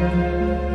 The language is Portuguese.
Música